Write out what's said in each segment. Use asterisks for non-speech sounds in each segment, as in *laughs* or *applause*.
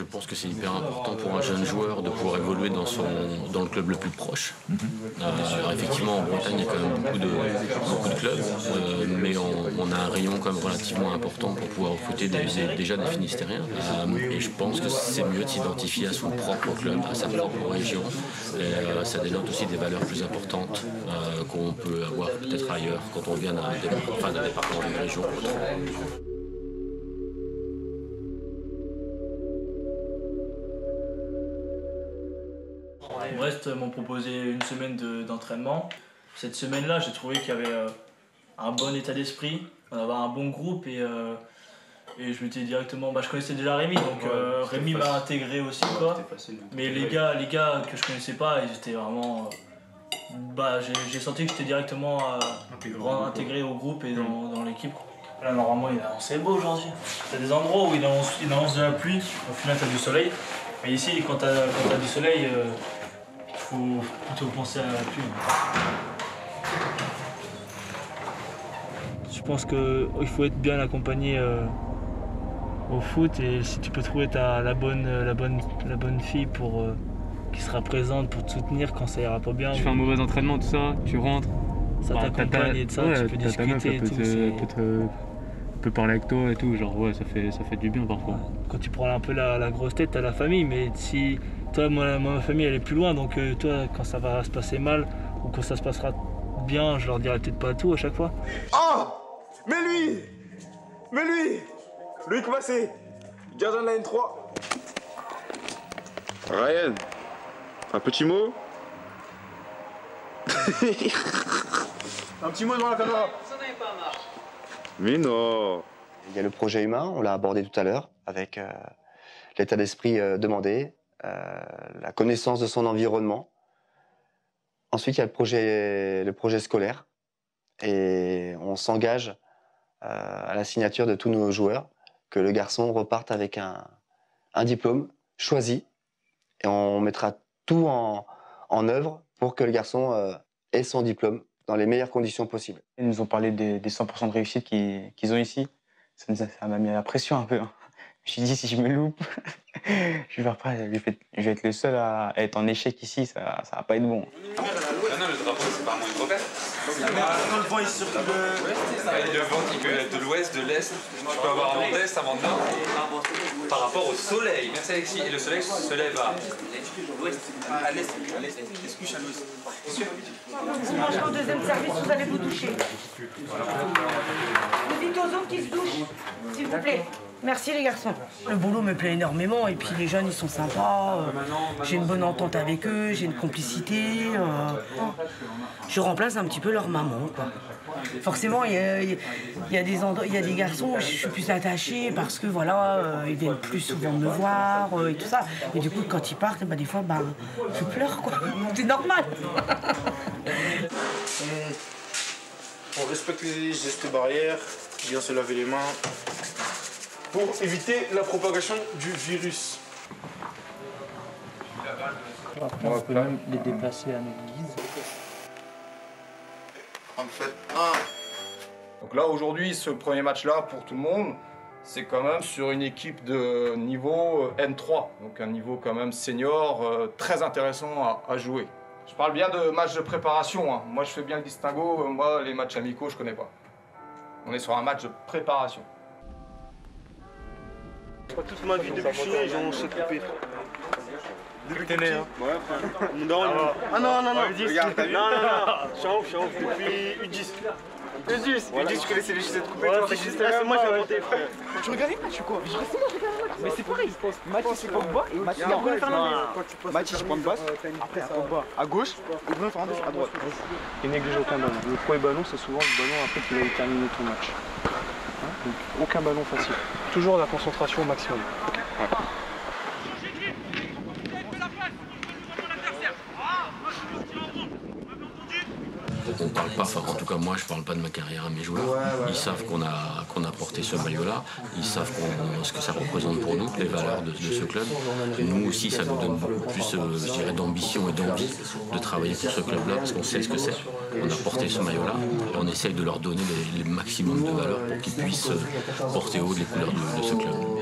Je pense que c'est hyper important pour un jeune joueur de pouvoir évoluer dans, son, dans le club le plus proche. Euh, effectivement, en Bretagne, il y a quand même beaucoup de, beaucoup de clubs, euh, mais on, a un rayon quand même relativement important pour pouvoir recruter déjà des Finistériens. Euh, et je pense que c'est mieux de s'identifier à son propre club, à sa propre région. Et, ça dénote aussi des valeurs plus importantes qu'on peut avoir peut-être ailleurs quand on vient d'un département, d'une région. Brest m'ont proposé une semaine d'entraînement. Cette semaine-là, j'ai trouvé qu'il y avait euh, un bon état d'esprit, on avait un bon groupe et, euh, et je m'étais directement. Bah, je connaissais déjà Rémi, donc euh, Rémi m'a intégré aussi. Quoi. Mais les gars, les gars que je connaissais pas, ils étaient vraiment. bah, j'ai senti que j'étais directement intégré, au groupe et dans, dans l'équipe. Là, normalement, il annonçait beau aujourd'hui. T'as des endroits où il annonce, il annonce de la pluie, au final, t'as du soleil. Mais ici, quand t'as as du soleil, faut plutôt penser à la pluie. Je pense qu'il faut être bien accompagné euh, au foot et si tu peux trouver la, bonne, la, bonne, la bonne fille pour, euh, qui sera présente pour te soutenir quand ça ira pas bien. Tu fais un mauvais entraînement, tout ça, tu rentres. Ça t'accompagne et de ça, tu peux discuter et tout peut parler avec toi et tout, genre ouais ça fait ça fait du bien parfois. Quand tu prends un peu la, grosse tête, à la famille, mais si toi moi, ma famille elle est plus loin, donc euh, toi quand ça va se passer mal ou quand ça se passera bien, je leur dirai peut-être pas tout à chaque fois. Oh Mais lui! Mais lui! Lui Massé Gardien de la N3 Ryan Un petit mot? *laughs* Un petit mot devant la caméra. Mais non. Il y a le projet humain, on l'a abordé tout à l'heure, avec euh, l'état d'esprit euh, demandé, la connaissance de son environnement. Ensuite, il y a le projet, le projet scolaire. Et on s'engage à la signature de tous nos joueurs que le garçon reparte avec un, diplôme choisi. Et on mettra tout en, œuvre pour que le garçon ait son diplôme dans les meilleures conditions possibles. Ils nous ont parlé des, 100% de réussite qu'ils ont ici. Ça m'a mis la pression un peu. Hein. Je me suis dit, si je me loupe, *laughs* je, vais je vais être le seul à être en échec ici, ça, ça va pas être bon. Non, non, le drapeau, c'est pas un moyen de repère. le vent, il circule. Le vent, il peut être de l'ouest, de l'est. Tu peux avoir un vent d'est, un vent de nord. Par rapport au soleil. Merci Alexis. Et le soleil se lève à l'ouest. À l'est. À l'est. Excuse à l'ouest. Vous mangez au deuxième service, vous allez vous doucher. Vous dites aux autres qu'ils se douchent, s'il vous plaît. Merci les garçons. Le boulot me plaît énormément et puis les jeunes ils sont sympas. Euh, j'ai une bonne entente avec eux, j'ai une complicité. Euh, je remplace un petit peu leur maman quoi. Forcément il y a, des il y a des garçons où je suis plus attachée parce que voilà euh, ils viennent plus souvent me voir et tout ça. Et du coup quand ils partent bah, des fois bah, je pleure quoi. *laughs* C'est normal. *laughs* On respecte les gestes barrières, bien se laver les mains, pour éviter la propagation du virus. on peut même les déplacer à notre guise. En fait, un. Donc là, aujourd'hui, ce premier match-là, pour tout le monde, c'est quand même sur une équipe de niveau euh, N3, donc un niveau quand même senior, euh, très intéressant à, jouer. Je parle bien de matchs de préparation, hein. moi je fais bien le distinguo, moi les matchs amicaux je connais pas. On est sur un match de préparation. Toute ma vie depuis que je suis né, j'ai mangé coupé. Depuis que t'es né, hein Ouais, frère. Mon daron, ah, ah non, non, non. Regarde, t'as vu Non, non, non. *laughs* Je suis en ouf, je suis en ouf depuis U10. U10 U10, tu connaissais les chaussettes coupées, toi C'est moi qui ai inventé, frère. Tu regardais le match ou quoi? Mais c'est pareil, je pense. Mathis, c'est Pogba et Mathis, Bruno Fernandez. Mathis, je prends le basse. Après, Pogba à gauche et Bruno Fernandez à droite. Il néglige aucun ballon. Le premier ballon, c'est souvent le ballon après qu'il a terminé ton match. Donc aucun ballon facile. Toujours la concentration au maximum ne parle pas, enfin en tout cas moi je parle pas de ma carrière à mes joueurs. Ils savent qu'on a, qu'on a porté ce maillot-là, ils savent ce que ça représente pour nous, les valeurs de, ce club. Et nous aussi ça nous donne beaucoup plus euh, d'ambition et d'envie de travailler pour ce club-là parce qu'on sait ce que c'est. On a porté ce maillot-là et on essaye de leur donner les, maximum de valeurs pour qu'ils puissent euh, porter haut les couleurs de, de ce club.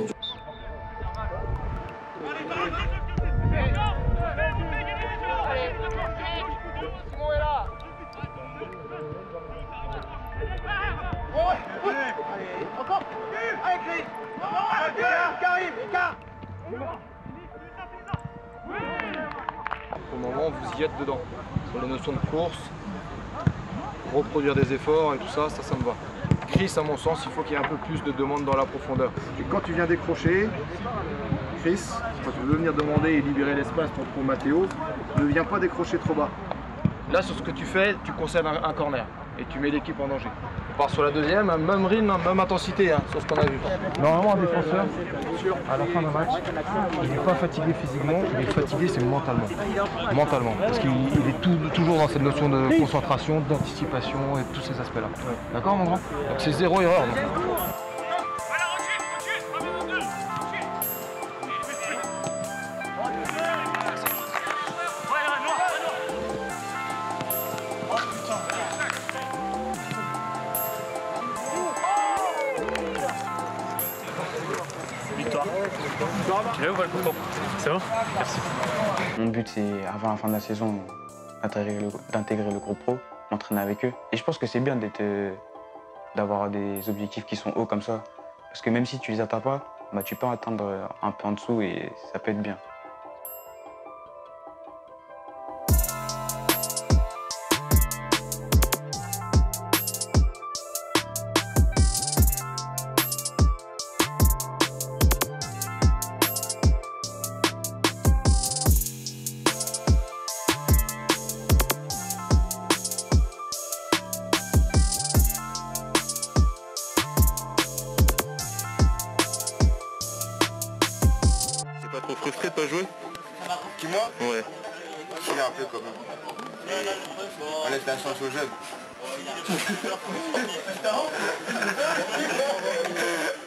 Au moment, vous y êtes dedans. Sur les notions de course, reproduire des efforts et tout ça, ça, ça me va. Chris, à mon sens, il faut qu'il y ait un peu plus de demande dans la profondeur. Et quand tu viens décrocher, Chris, quand tu veux venir demander et libérer l'espace pour, Mathéo, ne viens pas décrocher trop bas. Là, sur ce que tu fais, tu un, un corner et tu mets l'équipe en danger. On part sur la deuxième, même rythme, même intensité hein, sur ce qu'on a vu. Normalement, un défenseur, à la fin d'un match, il n'est pas fatigué physiquement, il est fatigué, c'est mentalement. Mentalement. Parce qu'il il est tout- toujours dans cette notion de concentration, d'anticipation et tous ces aspects-là. D'accord, mon grand? Donc c'est zéro erreur. Donc. Mon but, c'est avant la fin de la saison d'intégrer le, le groupe pro, m'entraîner avec eux. Et je pense que c'est bien euh, d'avoir des objectifs qui sont hauts comme ça. Parce que même si tu les atteins pas, bah, tu peux atteindre un peu en dessous et ça peut être bien. Pas trop frustré de pas jouer Qui moi Ouais. Je suis un peu quand même. On laisse la chance aux jeunes. *laughs*